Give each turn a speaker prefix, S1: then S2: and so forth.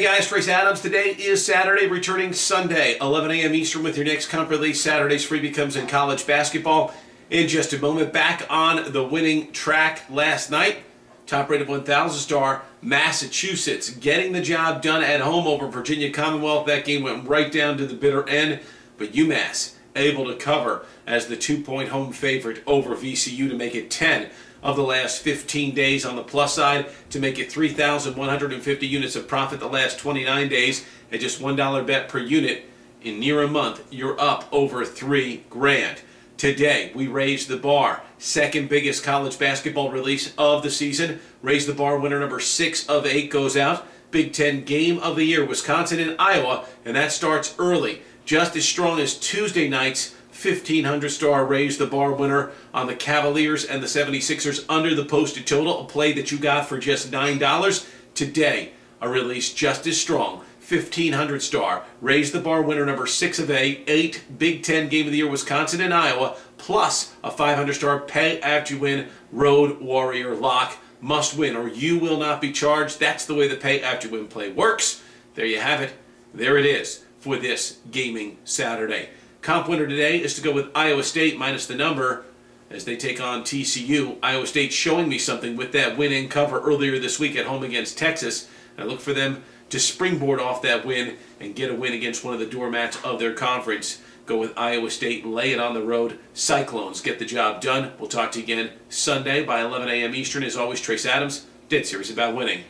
S1: Hey guys, Trace Adams. Today is Saturday, returning Sunday, 11 a.m. Eastern with your next comp release. Saturday's free becomes in college basketball. In just a moment, back on the winning track last night. Top rated 1,000 star Massachusetts getting the job done at home over Virginia Commonwealth. That game went right down to the bitter end, but UMass able to cover as the two point home favorite over VCU to make it 10 of the last 15 days on the plus side to make it 3,150 units of profit the last 29 days at just $1 bet per unit. In near a month, you're up over three grand. Today, we raised the bar. Second biggest college basketball release of the season. Raise the bar winner number six of eight goes out. Big Ten game of the year, Wisconsin and Iowa, and that starts early. Just as strong as Tuesday night's 1500 star raise the bar winner on the Cavaliers and the 76ers under the posted total, a play that you got for just $9. Today, a release just as strong. 1500 star. Raise the bar winner number 6 of 8. 8 Big Ten Game of the Year Wisconsin and Iowa. Plus a 500 star pay after you win Road Warrior Lock. Must win or you will not be charged. That's the way the pay after you win play works. There you have it. There it is for this gaming Saturday. Comp winner today is to go with Iowa State minus the number as they take on TCU. Iowa State showing me something with that win and cover earlier this week at home against Texas. I look for them to springboard off that win and get a win against one of the doormats of their conference. Go with Iowa State, lay it on the road. Cyclones get the job done. We'll talk to you again Sunday by 11 a.m. Eastern. As always, Trace Adams, dead serious about winning.